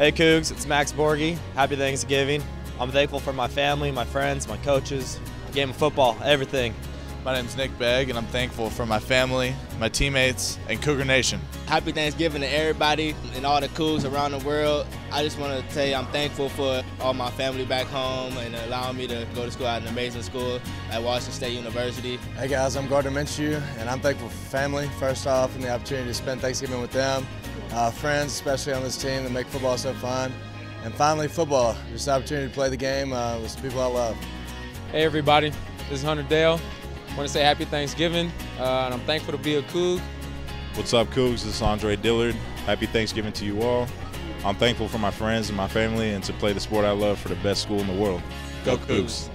Hey Cougs, it's Max Borghi. Happy Thanksgiving. I'm thankful for my family, my friends, my coaches, the game of football, everything. My name's Nick Begg, and I'm thankful for my family, my teammates, and Cougar Nation. Happy Thanksgiving to everybody and all the Cougs around the world. I just want to tell you I'm thankful for all my family back home and allowing me to go to school at an amazing school at Washington State University. Hey guys, I'm Gardner Minshew, and I'm thankful for family, first off, and the opportunity to spend Thanksgiving with them, uh, friends, especially on this team that make football so fun, and finally football, just the opportunity to play the game uh, with some people I love. Hey everybody, this is Hunter Dale. I want to say happy Thanksgiving, uh, and I'm thankful to be a Coug. What's up, Cougs? This is Andre Dillard. Happy Thanksgiving to you all. I'm thankful for my friends and my family and to play the sport I love for the best school in the world. Go Cougs.